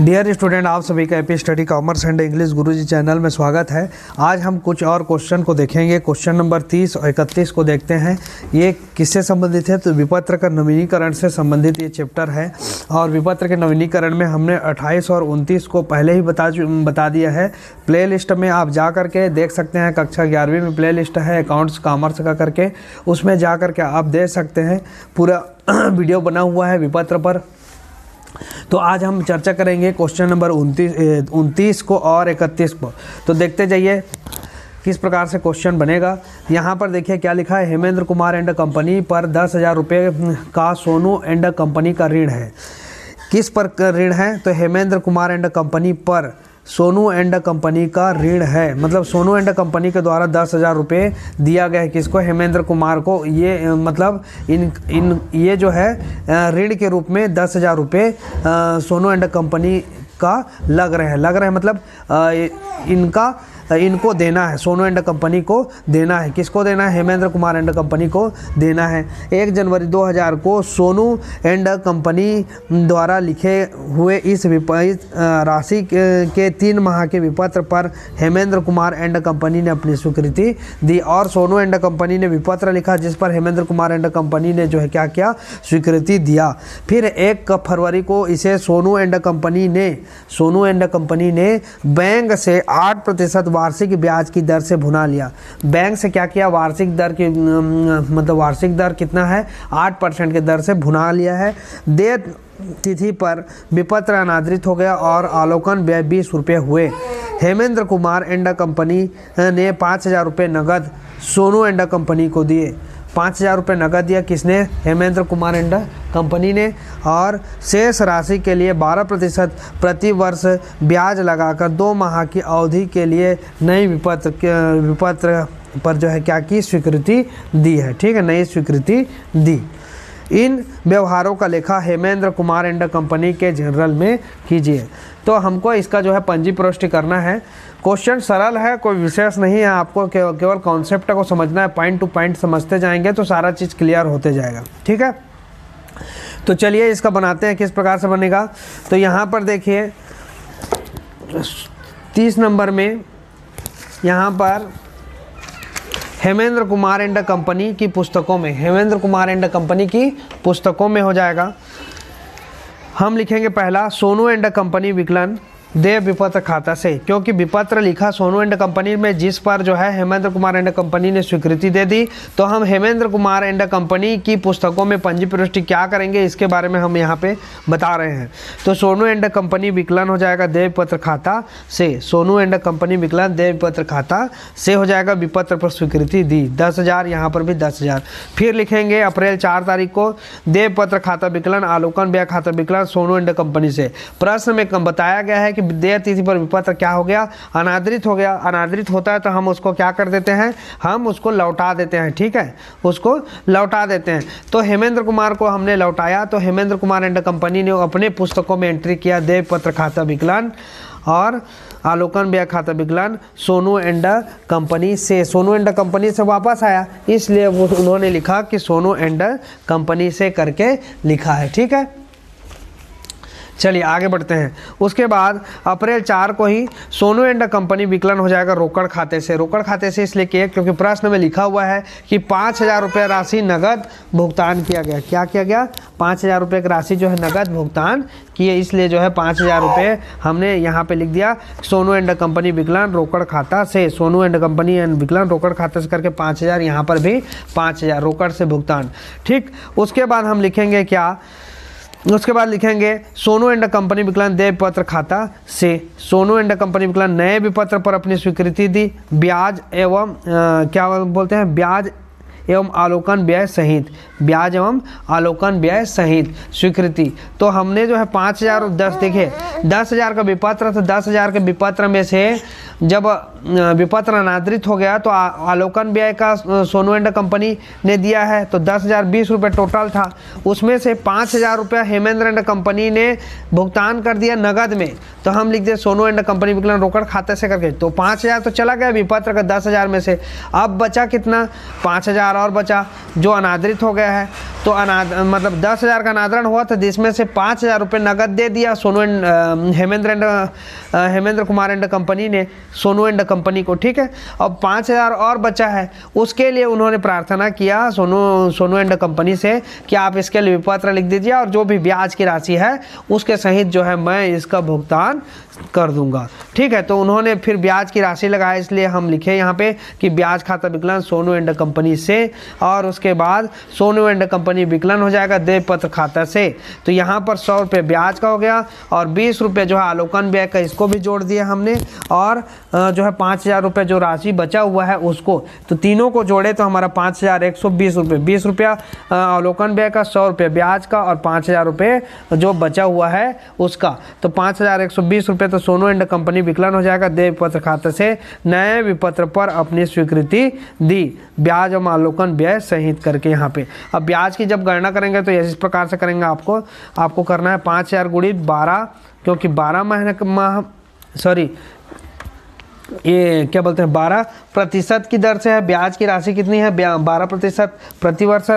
Dear student आप सभी का AP study commerce and English Guruji channel में स्वागत है। आज हम कुछ और क्वेश्चन को देखेंगे। क्वेश्चन नंबर 30 और 31 को देखते हैं। ये किससे संबंधित है? तो विपत्र का नवीनीकरण से संबंधित ये चैप्टर है। और विपत्र के नवीनीकरण में हमने 28 और 29 को पहले ही बता बता दिया है। प्ले लिस्ट में आप जा करके देख सकते हैं। कक्षा ग्यारहवीं में प्ले लिस्ट है अकाउंट्स कॉमर्स का करके। उसमें जा करके आप देख सकते हैं। पूरा वीडियो बना हुआ है विपत्र पर। तो आज हम चर्चा करेंगे क्वेश्चन नंबर उनतीस उनतीस को और इकतीस को। तो देखते जाइए, किस प्रकार से क्वेश्चन बनेगा। यहाँ पर देखिए, क्या लिखा है? हेमेंद्र कुमार एंड कंपनी पर दस हज़ार रुपये का सोनू एंड कंपनी का ऋण है। किस पर ऋण है? तो हेमेंद्र कुमार एंड कंपनी पर सोनू एंड कंपनी का ऋण है। मतलब सोनू एंड कंपनी के द्वारा दस हज़ार रुपये दिया गया है किसको? हेमेंद्र कुमार को। ये मतलब इन इन, ये जो है ऋण के रूप में दस हज़ार रुपये सोनू एंड कंपनी का लग रहे हैं। लग रहे हैं मतलब इनका इनको देना है, सोनू एंड कंपनी को देना है। किसको देना है? हेमेंद्र कुमार एंड कंपनी को देना है। एक जनवरी 2000 को सोनू एंड कंपनी द्वारा लिखे हुए इस विपरीत राशि के तीन माह के विपत्र पर हेमेंद्र कुमार एंड कंपनी ने अपनी स्वीकृति दी और सोनू एंड कंपनी ने विपत्र लिखा, जिस पर हेमेंद्र कुमार एंड कंपनी ने जो है क्या किया स्वीकृति दिया। फिर एक फरवरी को इसे सोनू एंड कंपनी ने, सोनू एंड कंपनी ने बैंक से आठ प्रतिशत वार्षिक ब्याज की दर से भुना लिया। बैंक से क्या किया? वार्षिक दर की मतलब वार्षिक दर कितना है? आठ परसेंट की दर से भुना लिया है। दे तिथि पर विपत्र अनादृत हो गया और आलोकन व्यय बीस रुपये हुए। हेमेंद्र कुमार एंडा कंपनी ने पाँच हज़ार रुपये नकद सोनू एंडा कंपनी को दिए। पाँच हज़ार रुपये नकद दिया किसने? हेमेंद्र कुमार एंडा कंपनी ने। और शेष राशि के लिए 12 प्रतिशत प्रतिवर्ष ब्याज लगाकर दो माह की अवधि के लिए नई विपत्र विपत्र पर जो है क्या की? स्वीकृति दी है। ठीक है, नई स्वीकृति दी। इन व्यवहारों का लेखा हेमेंद्र कुमार एंड कंपनी के जनरल में कीजिए। तो हमको इसका जो है पंजी करना है। क्वेश्चन सरल है, कोई विशेष नहीं है, आपको केवल कॉन्सेप्ट को समझना है पॉइंट टू पॉइंट समझते जाएँगे तो सारा चीज़ क्लियर होते जाएगा, ठीक है? तो चलिए इसका बनाते हैं, किस प्रकार से बनेगा? तो यहाँ पर देखिए, तीस नंबर में यहाँ पर हेमेंद्र कुमार एंड कंपनी की पुस्तकों में, हेमेंद्र कुमार एंड कंपनी की पुस्तकों में हो जाएगा। हम लिखेंगे पहला, सोनू एंड कंपनी विकलन। देव विपत्र खाता से, क्योंकि विपत्र लिखा सोनू एंड कंपनी में, जिस पर जो है हेमेंद्र कुमार एंड कंपनी ने स्वीकृति दे दी तो हम हेमेंद्र कुमार एंड कंपनी की पुस्तकों में पंजी क्या करेंगे, इसके बारे में हम यहाँ पे बता रहे हैं। तो सोनू एंड कंपनी विकलन हो जाएगा देव पत्र खाता से, सोनू एंड कंपनी विकलन देव पत्र खाता से हो जाएगा विपत्र पर स्वीकृति दी, दस हज़ार, यहाँ पर भी दस हज़ार। फिर लिखेंगे अप्रैल चार तारीख को, देव पत्र खाता विकलन, आलोकन व्यय खाता विकलन सोनू एंड कंपनी से। प्रश्न में बताया गया है कि देय तिथि पर विपत्र क्या हो गया? अनादरित हो गया। अनादरित होता है तो हम उसको क्या कर देते हैं? हम उसको लौटा देते हैं, ठीक है? उसको लौटा देते हैं। तो हेमेंद्र कुमार को हमने लौटाया। तो हेमेंद्र कुमार एंड कंपनी ने अपने पुस्तकों में एंट्री किया देव पत्र खाता विकलन और आलोकन व्यय खाता विकलन सोनू एंड कंपनी से। सोनू एंड कंपनी से वापस आया। इसलिए वो उन्होंने लिखा कि सोनू एंड कंपनी से करके लिखा है, ठीक है? चलिए आगे बढ़ते हैं। उसके बाद अप्रैल चार को ही सोनू एंड कंपनी विकलन हो जाएगा रोकड़ खाते से। रोकड़ खाते से इसलिए किए क्योंकि प्रश्न में लिखा हुआ है कि पाँच हज़ार रुपये राशि नगद भुगतान किया गया। क्या किया गया? पाँच हज़ार रुपये की राशि जो है नगद भुगतान किए इसलिए जो है पाँच हज़ार रुपये हमने यहाँ पे लिख दिया। सोनू एंड कंपनी विकलन रोकड़ खाता से। सोनू एंड कंपनी एंड विकलन रोकड़ खाते से करके पाँच हज़ार यहाँ पर भी पाँच हज़ार रोकड़ से भुगतान। ठीक, उसके बाद हम लिखेंगे क्या? उसके बाद लिखेंगे, सोनू एंड कंपनी विकलन देय पत्र खाता से। सोनू एंड कंपनी विकलन नए विपत्र पर अपनी स्वीकृति दी। ब्याज एवं क्या बोलते हैं? ब्याज एवं आलोकन व्यय सहित। ब्याज एवं आलोकन व्यय सहित स्वीकृति। तो हमने जो है पाँच हज़ार और दस देखिए दस हज़ार का विपत्र तो दस हज़ार के विपत्र में से जब विपत्र अनादृत हो गया तो आलोकन व्यय का सोनू एंड कंपनी ने दिया है। तो दस हज़ार बीस रुपये टोटल था। उसमें से पाँच हज़ार रुपया हेमेंद्र एंड कंपनी ने भुगतान कर दिया नगद में। तो हम लिख दिए सोनू एंड कंपनी विकलन रोकड़ खाते से करके। तो पाँच हज़ार तो चला गया विपत्र का दस हज़ार में से। अब बचा कितना? पाँच हज़ार और बचा। जो अनादरित हो गया है। तो अनाद मतलब दस हज़ार का अनादरण हुआ था, जिसमें से पाँच हज़ार रुपये नगद दे दिया Sonu and Hemendra and Hemendra Kumar and company ने, सोनू एंड कंपनी को, ठीक है? अब पाँच हज़ार और बचा है। उसके लिए उन्होंने प्रार्थना किया सोनू सोनू एंड कंपनी से कि आप इसके लिए विपत्र लिख दीजिए और जो भी ब्याज की राशि है, उसके सहित जो है मैं इसका भुगतान कर दूँगा। ठीक है तो उन्होंने फिर ब्याज की राशि लगाया इसलिए हम लिखे यहाँ पे कि ब्याज खाता विकलन सोनू एंड कंपनी से और उसके बाद सोनू एंड कंपनी विकलन हो जाएगा देव पत्र खाता से। तो यहाँ पर सौ रुपये ब्याज का हो गया और बीस रुपये जो है आलोकन व्यय का, इसको भी जोड़ दिया हमने और जो है पाँच हज़ार रुपये जो राशि बचा हुआ है उसको। तो तीनों को जोड़े तो हमारा पाँच हज़ार एक सौ बीस रुपये, बीस रुपया अवलोकन व्यय का, सौ रुपये ब्याज का और पाँच हज़ार रुपये जो बचा हुआ है उसका। तो पाँच हज़ार एक सौ बीस रुपये तो सोनो एंड कंपनी विकलन हो जाएगा देव पत्र खाते से। नए विपत्र पर अपनी स्वीकृति दी। ब्याज और अवलोकन व्यय सहित करके यहाँ पे। अब ब्याज की जब गणना करेंगे तो इस प्रकार से करेंगे आपको आपको करना है पाँच हज़ार गुड़ी बारह क्योंकि बारह महीने माह सॉरी ये क्या बोलते हैं, बारह प्रतिशत की दर से है, ब्याज की राशि कितनी है बारह प्रतिशत प्रतिवर्ष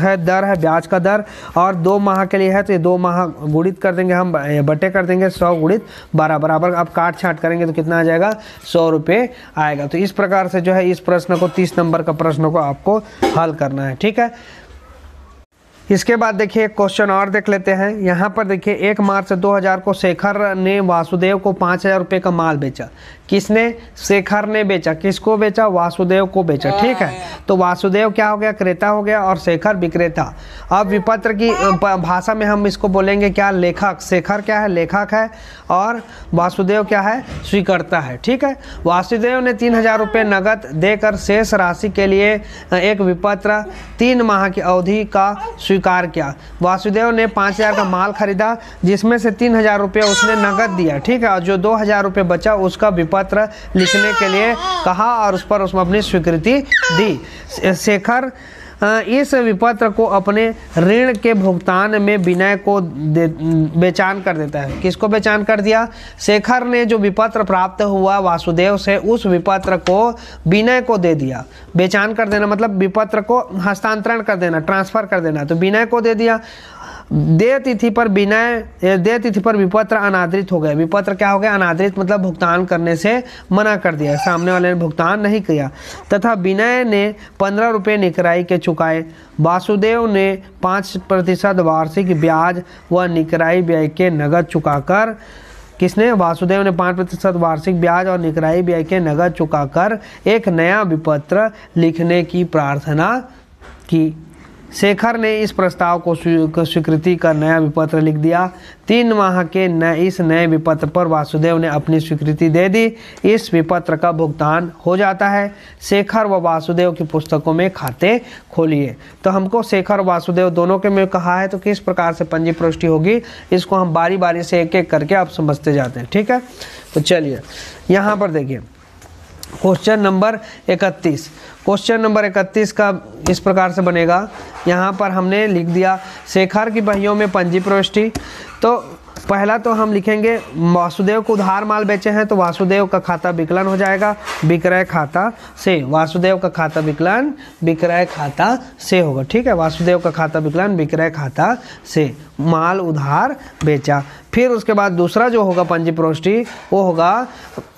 है, दर है, ब्याज का दर, और दो माह के लिए है तो ये दो माह गुणित कर देंगे हम बटे कर देंगे सौ गुणित बारह, बराबर आप काट छाट करेंगे तो कितना आ जाएगा, सौ रुपये आएगा। तो इस प्रकार से जो है, इस प्रश्न को, तीस नंबर का प्रश्न को आपको हल करना है, ठीक है? इसके बाद देखिए क्वेश्चन और देख लेते हैं। यहाँ पर देखिए, एक मार्च 2000 को शेखर ने वासुदेव को पाँच हज़ार रुपये का माल बेचा। किसने? शेखर ने बेचा। किसको बेचा? वासुदेव को बेचा। ठीक है? तो वासुदेव क्या हो गया? क्रेता हो गया और शेखर विक्रेता। अब विपत्र की भाषा में हम इसको बोलेंगे क्या? लेखक। शेखर क्या है? लेखक है और वासुदेव क्या है? स्वीकर्ता है। ठीक है? वासुदेव ने तीन हज़ार रुपये नगद देकर शेष राशि के लिए एक विपत्र तीन माह की अवधि का स्वीकार किया। वासुदेव ने पाँच हज़ार का माल खरीदा जिसमें से तीन हज़ार रुपये उसने नगद दिया। ठीक है? और जो दो हज़ार रुपये बचा उसका विपत्र पत्र लिखने के लिए कहा और उस पर उसमें अपनी स्वीकृति दी। शेखर इस विपत्र को अपने ऋण के भुगतान में विनय को बेचान कर देता है। किसको बेचान कर दिया? शेखर ने जो विपत्र प्राप्त हुआ वासुदेव से, उस विपत्र को विनय को दे दिया। बेचान कर देना मतलब विपत्र को हस्तांतरण कर देना, ट्रांसफ़र कर देना। तो विनय को दे दिया। दे तिथि पर विनय दे तिथि पर विपत्र अनादरित हो गया। विपत्र क्या हो गया? अनादरित मतलब भुगतान करने से मना कर दिया। सामने वाले ने भुगतान नहीं किया। तथा विनय ने पंद्रह रुपये निकराई के चुकाए। वासुदेव ने पाँच प्रतिशत वार्षिक ब्याज व निकराई व्यय के नगद चुकाकर, किसने? वासुदेव ने पाँच प्रतिशत वार्षिक ब्याज और निकराई व्यय के नगद चुकाकर एक नया विपत्र लिखने की प्रार्थना की। शेखर ने इस प्रस्ताव को स्वीकृति का नया विपत्र लिख दिया। तीन माह के नए इस नए विपत्र पर वासुदेव ने अपनी स्वीकृति दे दी। इस विपत्र का भुगतान हो जाता है। शेखर व वासुदेव की पुस्तकों में खाते खोलिए। तो हमको शेखर वासुदेव दोनों के में कहा है तो किस प्रकार से पंजी पुष्टि होगी, इसको हम बारी बारी से एक एक करके आप समझते जाते हैं। ठीक है? तो चलिए, यहाँ पर देखिए। क्वेश्चन नंबर इकतीस। क्वेश्चन नंबर इकतीस का इस प्रकार से बनेगा। यहाँ पर हमने लिख दिया, शेखर की बहियों में पंजी प्रविष्टि। तो पहला तो हम लिखेंगे, वासुदेव को उधार माल बेचे हैं तो वासुदेव का खाता विकलन हो जाएगा, विक्रय खाता से। वासुदेव का खाता विकलन, विक्रय खाता से होगा। ठीक है, वासुदेव का खाता विकलन, विक्रय खाता से। माल उधार बेचा। फिर उसके बाद दूसरा जो होगा पंजी प्रोष्टि, वो होगा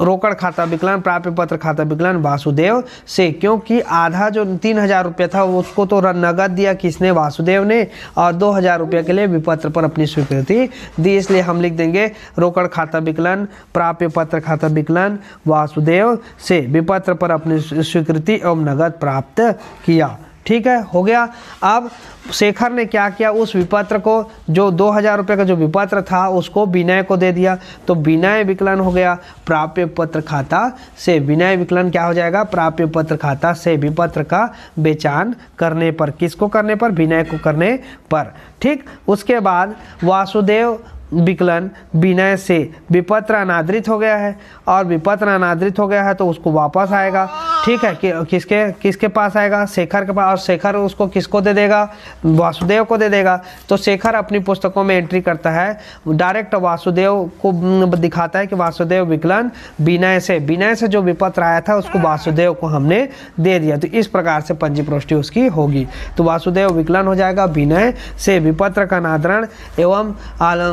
रोकड़ खाता विकलन प्राप्य पत्र खाता विकलन वासुदेव से। क्योंकि आधा जो तीन हज़ार रुपया था, उसको तो नगद दिया किसने? वासुदेव ने। और दो हज़ार रुपये के लिए विपत्र पर अपनी स्वीकृति दी। इसलिए हम लिख देंगे रोकड़ खाता विकलन प्राप्य पत्र खाता विकलन वासुदेव से विपत्र पर अपनी स्वीकृति एवं नगद प्राप्त किया। ठीक है, हो गया। अब शेखर ने क्या किया? उस विपत्र को, जो दो हज़ार रुपये का जो विपत्र था, उसको विनय को दे दिया। तो विनय विकलन हो गया, प्राप्य पत्र खाता से विनय विकलन क्या हो जाएगा? प्राप्य पत्र खाता से विपत्र का बेचान करने पर, किसको करने पर? विनय को करने पर। ठीक, उसके बाद वासुदेव विकलन विनय से विपत्र अनादृत हो गया है। और विपत्र अनादृत हो गया है तो उसको वापस आएगा। ठीक है, कि, किसके किसके पास आएगा? शेखर के पास। और शेखर उसको किसको दे देगा? वासुदेव को दे देगा। तो शेखर अपनी पुस्तकों में एंट्री करता है। डायरेक्ट वासुदेव को दिखाता है कि वासुदेव विकलन विनय से। विनय से जो विपत्र आया था, उसको वासुदेव को हमने दे दिया। तो इस प्रकार से पंजीपृष्टि उसकी होगी। तो वासुदेव विकलन हो जाएगा। विनय से विपत्र का नादरण एवं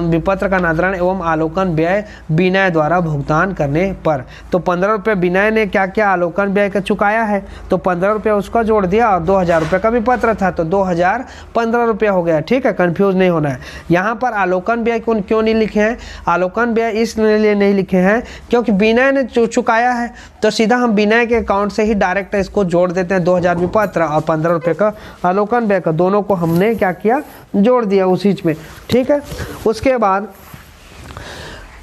विपत्र का नादरण एवं आलोकन व्यय विनय द्वारा भुगतान करने पर। तो पंद्रह रुपये विनय ने क्या किया? आलोकन व्यय का चुकाया है तो पंद्रह रुपया उसका जोड़ दिया और दो हज़ार रुपये का भी पत्र था तो दो हज़ार पंद्रह रुपया हो गया। ठीक है कंफ्यूज नहीं होना है। यहाँ पर आलोकन व्यय क्यों क्यों नहीं लिखे हैं? आलोकन व्यय इसलिए नहीं लिखे हैं क्योंकि विनय ने चुकाया है। तो सीधा हम विनय के अकाउंट से ही डायरेक्ट इसको जोड़ देते हैं, दो हज़ार भी पत्र और पंद्रह रुपये का आलोकन व्यय का। दोनों को हमने क्या किया? जोड़ दिया उसी में। ठीक है, उसके बाद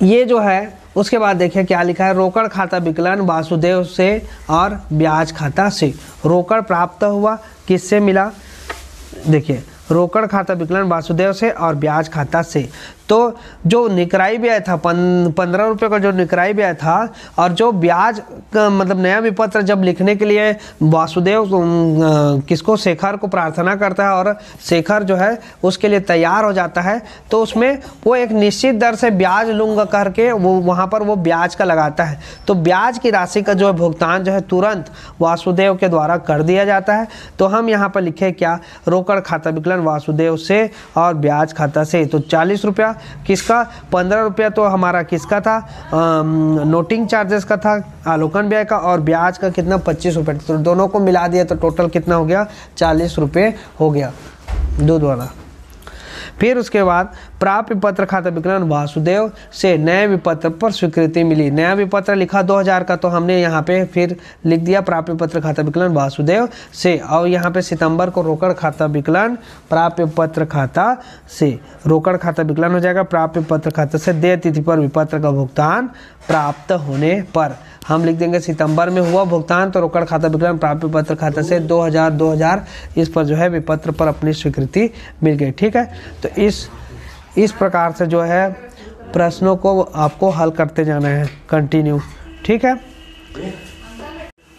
ये जो है उसके बाद देखिए क्या लिखा है, रोकड़ खाता विकलन वासुदेव से और ब्याज खाता से। रोकड़ प्राप्त हुआ, किससे मिला? देखिए रोकड़ खाता विकलन वासुदेव से और ब्याज खाता से। तो जो निकराई ब्याज था, पन, पंद्रह रुपये का जो निकराई ब्याज था और जो ब्याज मतलब नया विपत्र जब लिखने के लिए वासुदेव किसको, शेखर को प्रार्थना करता है और शेखर जो है, उसके लिए तैयार हो जाता है तो उसमें वो एक निश्चित दर से ब्याज लूँगा करके वो, वहाँ पर वो ब्याज का लगाता है। तो ब्याज की राशि का जो है भुगतान जो है, तुरंत वासुदेव के द्वारा कर दिया जाता है। तो हम यहाँ पर लिखे क्या? रोकड़ खाता विकलन वासुदेव से और ब्याज खाता से। तो चालीस रुपया किसका? पंद्रह रुपया तो हमारा किसका था? नोटिंग चार्जेस का था, आलोकन व्यय का और ब्याज का कितना? पच्चीस रुपये। तो दोनों को मिला दिया तो टोटल कितना हो गया? चालीस रुपये हो गया। दूध वाला फिर उसके बाद प्राप्त पत्र खाता विकलन वासुदेव से नए विपत्र पर स्वीकृति मिली। नया विपत्र लिखा 2000 का तो हमने यहाँ पे फिर लिख दिया प्राप्त पत्र खाता विकलन वासुदेव से। और यहाँ पे सितंबर को रोकड़ खाता विकलन प्राप्य पत्र खाता से रोकड़ खाता विकलन हो जाएगा। प्राप्त पत्र खाता से दे तिथि पर विपत्र का भुगतान प्राप्त होने पर हम लिख देंगे सितंबर में हुआ भुगतान तो रोकड़ खाता विकलन प्राप्त पत्र खाता से 2000 2000 इस पर जो है विपत्र पर अपनी स्वीकृति मिल गई। ठीक है? तो इस इस प्रकार से जो है प्रश्नों को आपको हल करते जाना है कंटिन्यू ठीक है?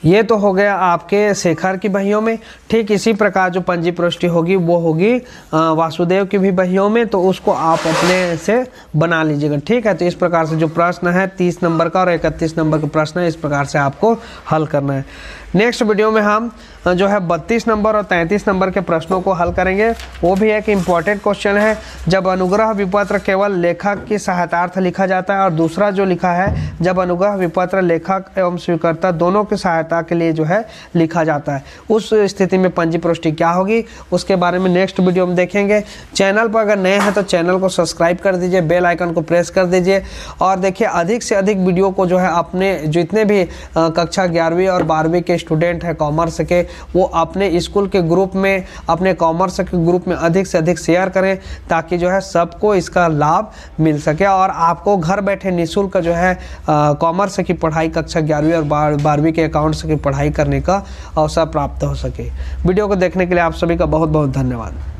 ये तो हो गया आपके शेखर की बहियों में। ठीक इसी प्रकार जो पंजी पृष्टि होगी, वो होगी वासुदेव की भी बहियों में तो उसको आप अपने से बना लीजिएगा। ठीक है? तो इस प्रकार से जो प्रश्न है, तीस नंबर का और इकतीस नंबर का प्रश्न है, इस प्रकार से आपको हल करना है। नेक्स्ट वीडियो में हम जो है बत्तीस नंबर और तैंतीस नंबर के प्रश्नों को हल करेंगे। वो भी एक इंपॉर्टेंट क्वेश्चन है। जब अनुग्रह विपत्र केवल लेखक की सहायतार्थ लिखा जाता है और दूसरा जो लिखा है, जब अनुग्रह विपत्र लेखक एवं स्वीकर्ता दोनों की सहायता के लिए जो है लिखा जाता है। उस स्थिति में पंजी पृष्टि क्या होगी, उसके बारे में नेक्स्ट वीडियो में देखेंगे। चैनल पर अगर नए हैं तो चैनल को सब्सक्राइब कर दीजिए बेल आइकन को प्रेस कर दीजिए। और देखिए, अधिक से अधिक वीडियो को जो है अपने जितने भी कक्षा ग्यारहवीं और बारहवीं के स्टूडेंट हैं कॉमर्स के, वो अपने स्कूल के ग्रुप में, अपने कॉमर्स के ग्रुप में अधिक से अधिक शेयर करें ताकि जो है सबको इसका लाभ मिल सके और आपको घर बैठे निःशुल्क जो है कॉमर्स की पढ़ाई कक्षा ग्यारहवीं और बारहवीं के अकाउंट्स की पढ़ाई करने का अवसर प्राप्त हो सके। वीडियो को देखने के लिए आप सभी का बहुत बहुत धन्यवाद।